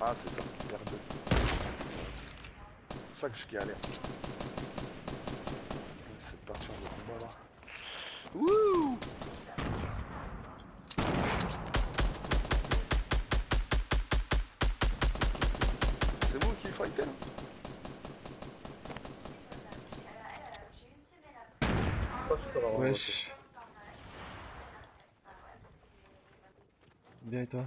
Ah, c'est ça, R2. C'est ça que je galère. C'est parti en combat là. Wouh C'est vous qui fightez là Wesh. Bien et toi?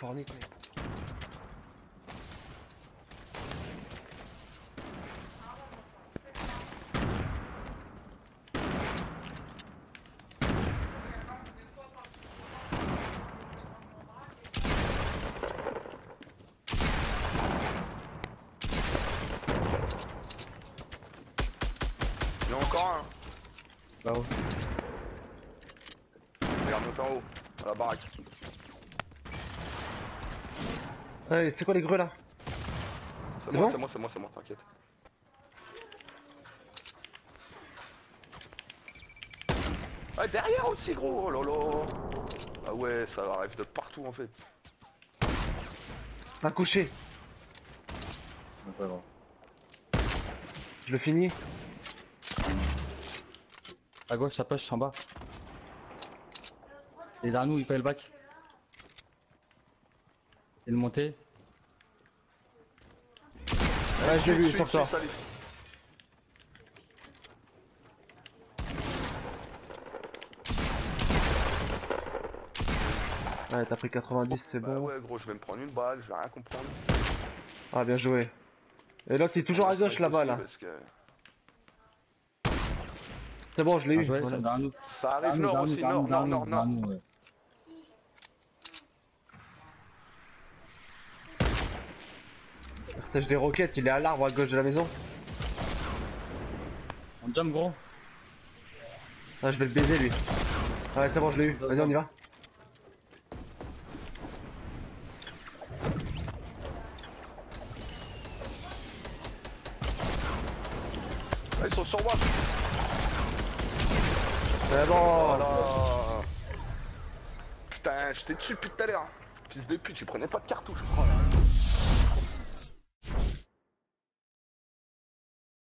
Fornite mec. Il y en a encore un. Là-haut. Regarde, monte en haut, à la baraque. Allez, c'est quoi les greux là C'est moi, bon c'est moi, c'est moi, c'est moi, t'inquiète. Ah, derrière aussi, gros, oh. Ah ouais, ça arrive de partout en fait. Un. Pas grave. Je le finis. À gauche, ça push en bas. Il est derrière nous, il fait le back. Il est monté. Ouais, je l'ai vu, sur toi. Ouais, t'as pris 90, c'est Bah bon. ouais, gros, je vais me prendre une balle, je vais rien comprendre. Ah, bien joué. Et l'autre, il est toujours à gauche là-bas là. Que C'est bon, je l'ai Bien eu. joué, voilà. nous. Ça arrive nous, nord aussi, nord, nord, derrière nord, nous, nord. Ouais. Partage des roquettes, il est à l'arbre à gauche de la maison. On jump gros. Ah, je vais le baiser lui. Ouais, c'est bon, je l'ai eu. Vas-y, on y va. Ah, ils sont sur moi. C'est bon. Voilà. Putain, j'étais dessus depuis tout à l'heure. Fils de pute, il prenait pas de cartouche. Oh là